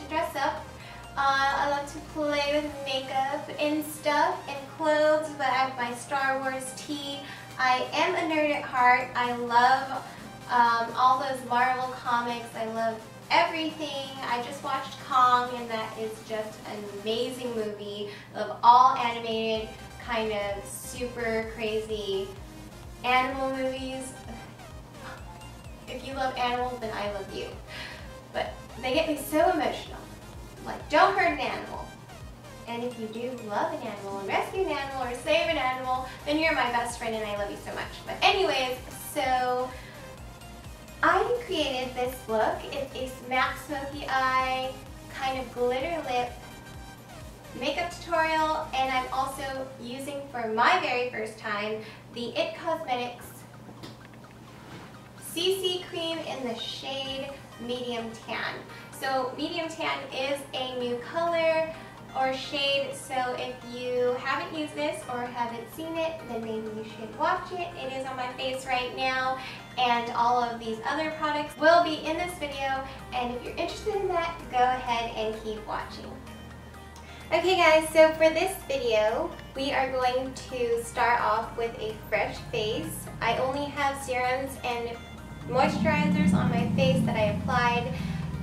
to dress up. Uh, I love to play with makeup and stuff and clothes, but I have my Star Wars tee. I am a nerd at heart. I love um, all those Marvel comics. I love everything. I just watched Kong and that is just an amazing movie of all animated, kind of super crazy animal movies. If you love animals, then I love you. But they get me so emotional. Like, don't hurt an animal. And if you do love an animal and rescue an animal or save an animal, then you're my best friend and I love you so much. But anyways, so I created this look. It's a matte smoky eye, kind of glitter lip makeup tutorial and I'm also using for my very first time the IT Cosmetics CC cream in the shade medium tan. So medium tan is a new color or shade so if you haven't used this or haven't seen it then maybe you should watch it. It is on my face right now and all of these other products will be in this video and if you're interested in that go ahead and keep watching. Okay guys, so for this video, we are going to start off with a fresh face. I only have serums and moisturizers on my face that I applied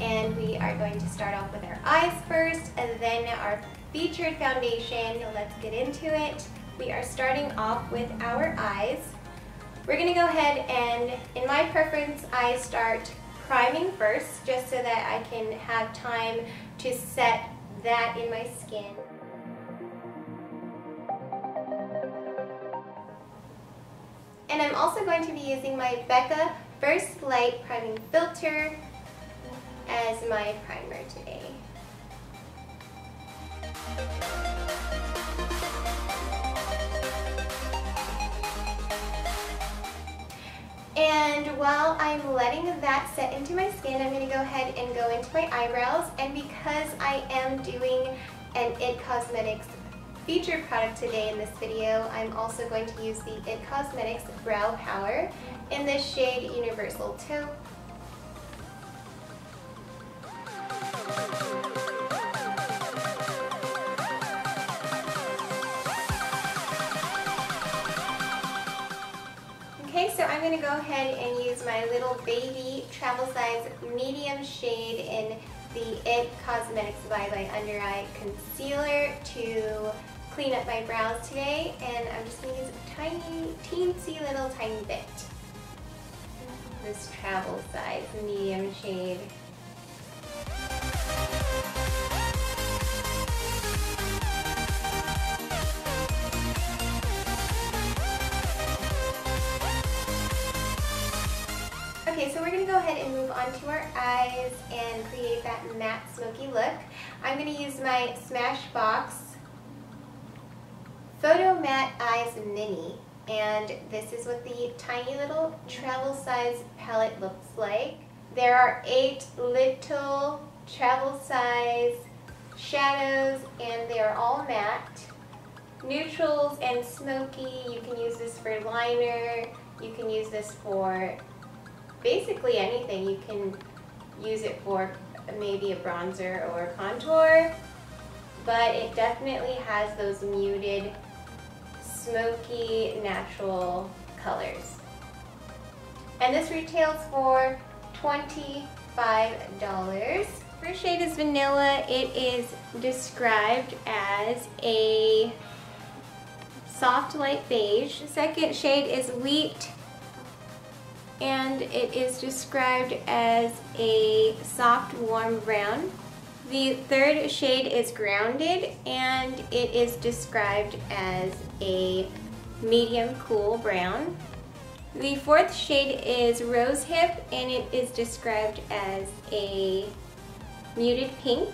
and we are going to start off with our eyes first and then our featured foundation. Let's get into it. We are starting off with our eyes. We're going to go ahead and, in my preference, I start priming first just so that I can have time to set that in my skin. And I'm also going to be using my Becca First Light Priming Filter as my primer today. And while I'm letting that set into my skin, I'm going to go ahead and go into my eyebrows. And because I am doing an IT Cosmetics featured product today in this video, I'm also going to use the IT Cosmetics Brow Power in the shade Universal Taupe. Okay, so I'm going to go ahead and use my little baby travel size medium shade in the IT Cosmetics Bye Bye Under Eye Concealer to clean up my brows today. And I'm just going to use a tiny, teensy little tiny bit. This travel size medium shade. Okay, so we're going to go ahead and move on to our eyes and create that matte smoky look. I'm going to use my Smashbox Photo Matte Eyes Mini. And this is what the tiny little travel size palette looks like. There are eight little travel size shadows and they are all matte. Neutrals and smoky, you can use this for liner, you can use this for basically anything. You can use it for maybe a bronzer or a contour, but it definitely has those muted, smoky, natural colors. And this retails for $25. First shade is Vanilla. It is described as a soft light beige. Second shade is Wheat and it is described as a soft warm brown. The third shade is Grounded and it is described as a medium cool brown. The fourth shade is Rose Hip and it is described as a muted pink.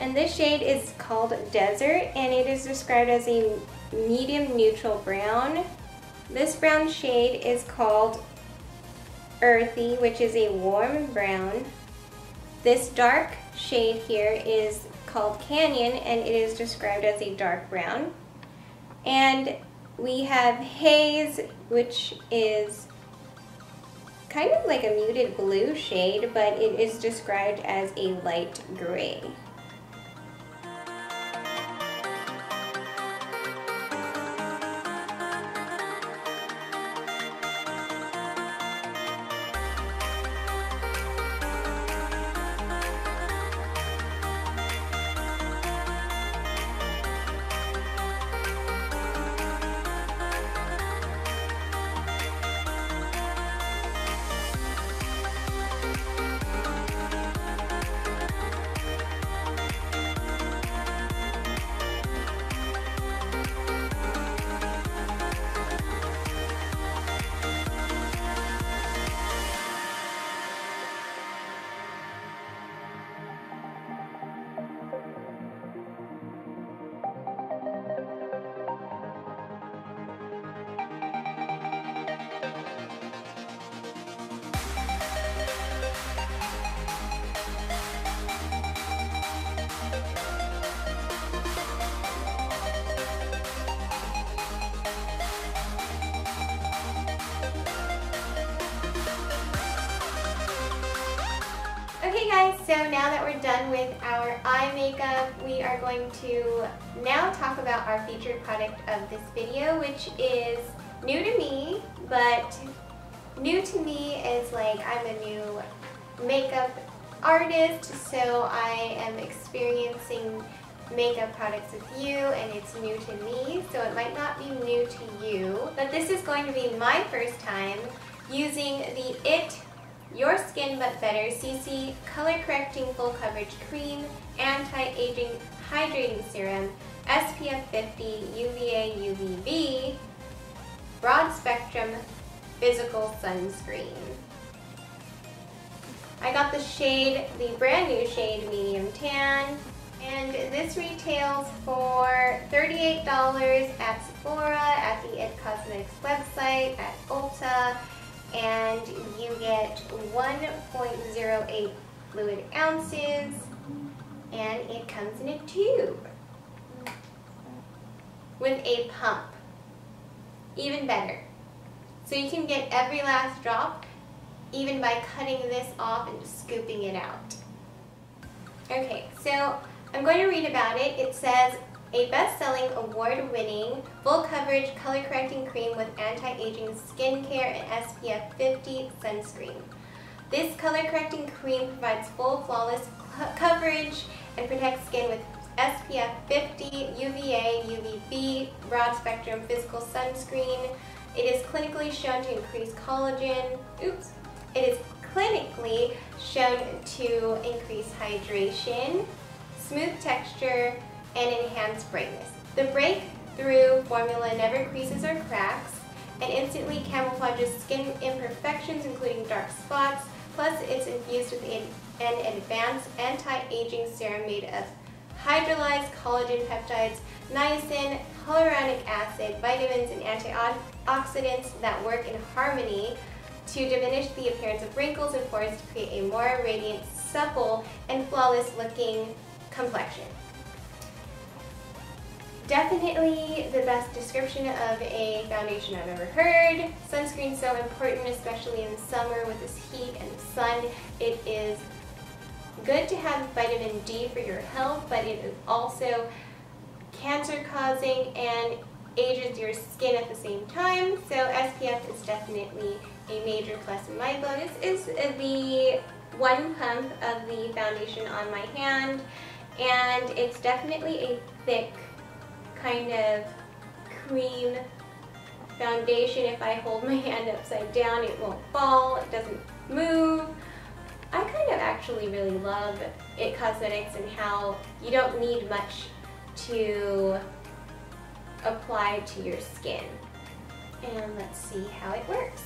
And this shade is called Desert and it is described as a medium neutral brown. This brown shade is called Earthy, which is a warm brown. This dark shade here is called Canyon and it is described as a dark brown. And we have Haze, which is kind of like a muted blue shade, but it is described as a light gray. So now that we're done with our eye makeup, we are going to now talk about our featured product of this video, which is new to me, but new to me is like I'm a new makeup artist, so I am experiencing makeup products with you and it's new to me, so it might not be new to you, but this is going to be my first time using the IT your Skin But Better CC Color Correcting Full Coverage Cream Anti-Aging Hydrating Serum SPF 50 UVA UVB Broad Spectrum Physical Sunscreen. I got the shade, the brand new shade Medium Tan, and this retails for $38 at Sephora, at the IT Cosmetics website, at Ulta, and you get 1.08 fluid ounces and it comes in a tube with a pump. Even better. So you can get every last drop even by cutting this off and scooping it out. Okay, so I'm going to read about it. It says, a best-selling, award-winning, full-coverage, color-correcting cream with anti-aging skincare and SPF 50 sunscreen. This color-correcting cream provides full, flawless coverage and protects skin with SPF 50, UVA, UVB, broad-spectrum physical sunscreen. It is clinically shown to increase collagen. Oops. It is clinically shown to increase hydration, smooth texture, and enhance brightness. The breakthrough formula never creases or cracks and instantly camouflages skin imperfections including dark spots, plus it's infused with an advanced anti-aging serum made of hydrolyzed collagen peptides, niacin, hyaluronic acid, vitamins, and antioxidants that work in harmony to diminish the appearance of wrinkles and pores to create a more radiant, supple, and flawless looking complexion. Definitely the best description of a foundation I've ever heard. Sunscreen's so important, especially in the summer with this heat and the sun. It is good to have vitamin D for your health, but it is also cancer causing and ages your skin at the same time. So SPF is definitely a major plus in my bonus is the one pump of the foundation on my hand and it's definitely a thick kind of cream foundation. If I hold my hand upside down, it won't fall, it doesn't move. I kind of actually really love IT Cosmetics and how you don't need much to apply to your skin. And let's see how it works.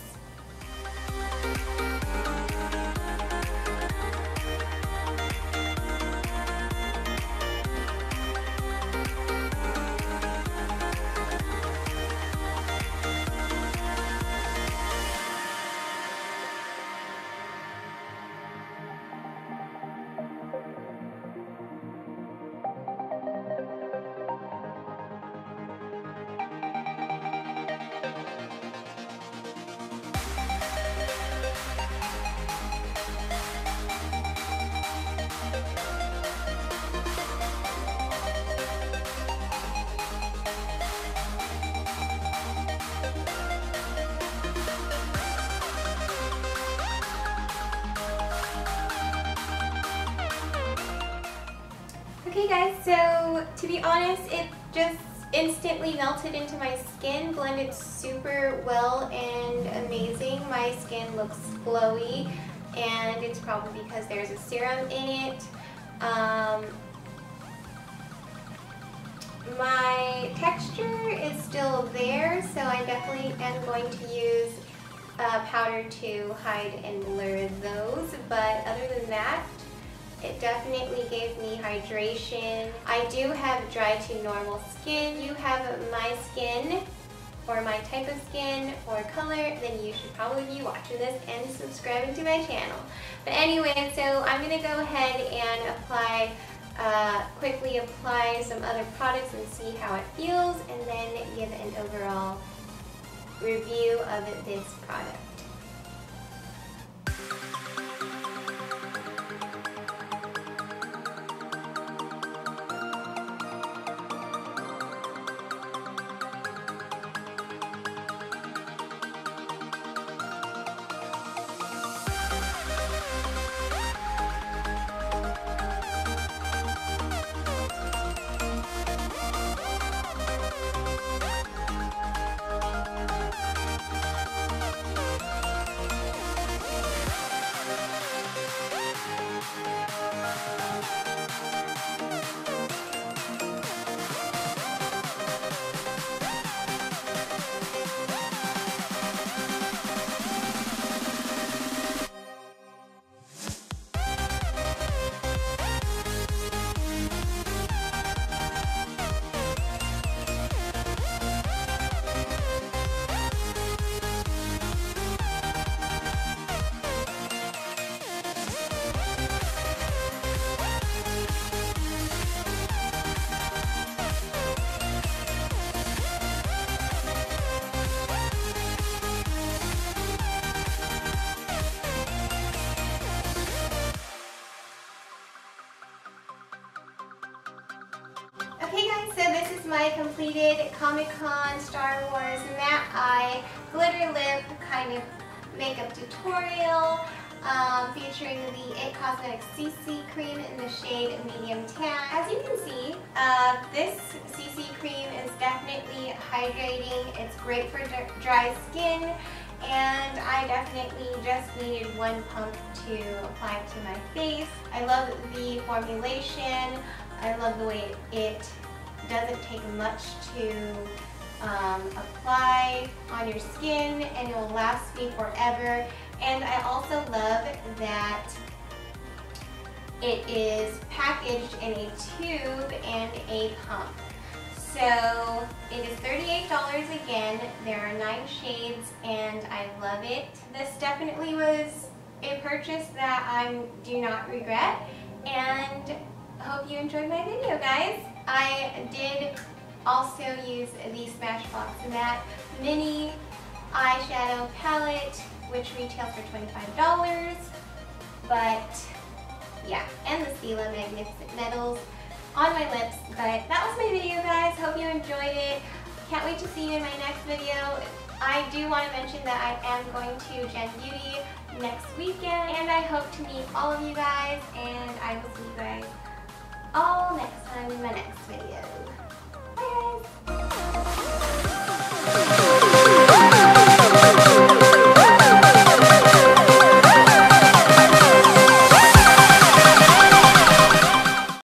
Okay guys, so to be honest, it just instantly melted into my skin, blended super well and amazing. My skin looks glowy and it's probably because there's a serum in it. Um, my texture is still there, so I definitely am going to use uh, powder to hide and blur those, but other than that, it definitely gave me hydration. I do have dry to normal skin. You have my skin or my type of skin or color, then you should probably be watching this and subscribing to my channel. But anyway, so I'm going to go ahead and apply, uh, quickly apply some other products and see how it feels and then give an overall review of this product. My completed Comic-Con Star Wars Matte Eye Glitter Lip kind of makeup tutorial um, featuring the IT Cosmetics CC Cream in the shade Medium Tan. As you can see, uh, this CC Cream is definitely hydrating. It's great for dry skin and I definitely just needed one pump to apply to my face. I love the formulation. I love the way it doesn't take much to um, apply on your skin and it will last me forever. And I also love that it is packaged in a tube and a pump. So it is $38 again. There are nine shades and I love it. This definitely was a purchase that I do not regret and hope you enjoyed my video guys. I did also use the Smashbox Matte Mini Eyeshadow Palette, which retails for $25. But yeah, and the Stila Magnificent Metals on my lips. But that was my video guys. Hope you enjoyed it. Can't wait to see you in my next video. I do want to mention that I am going to Gen Beauty next weekend and I hope to meet all of you guys and I will see you guys all next time in my next video.